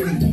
Amén.